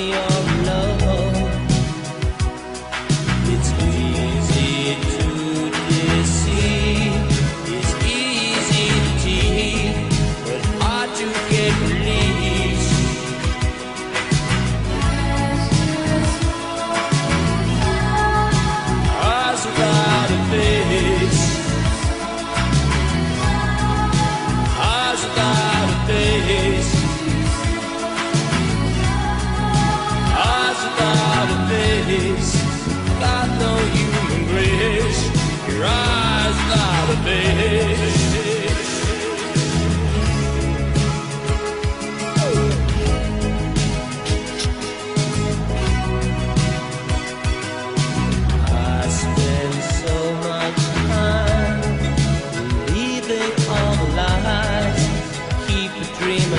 the old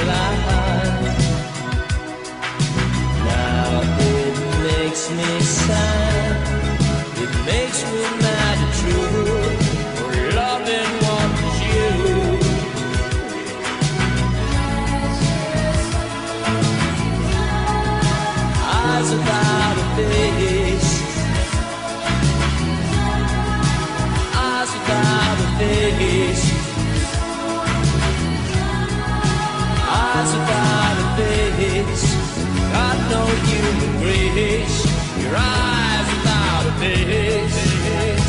alive. with you grace, your eyes without a face.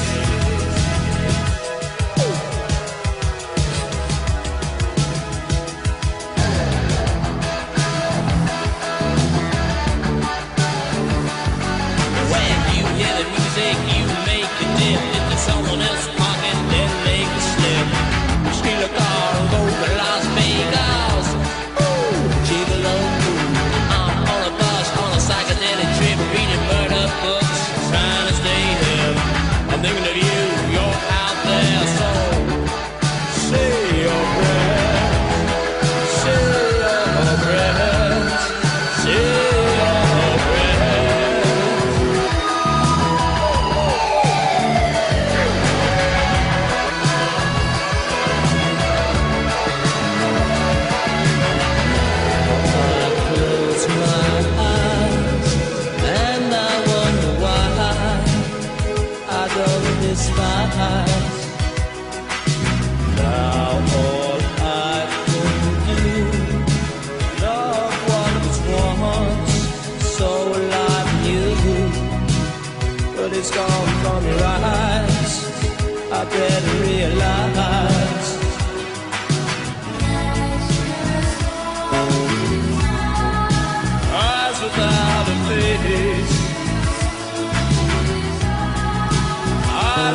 Now all I've love was once so you, but it's gone from your eyes.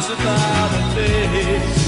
about a face.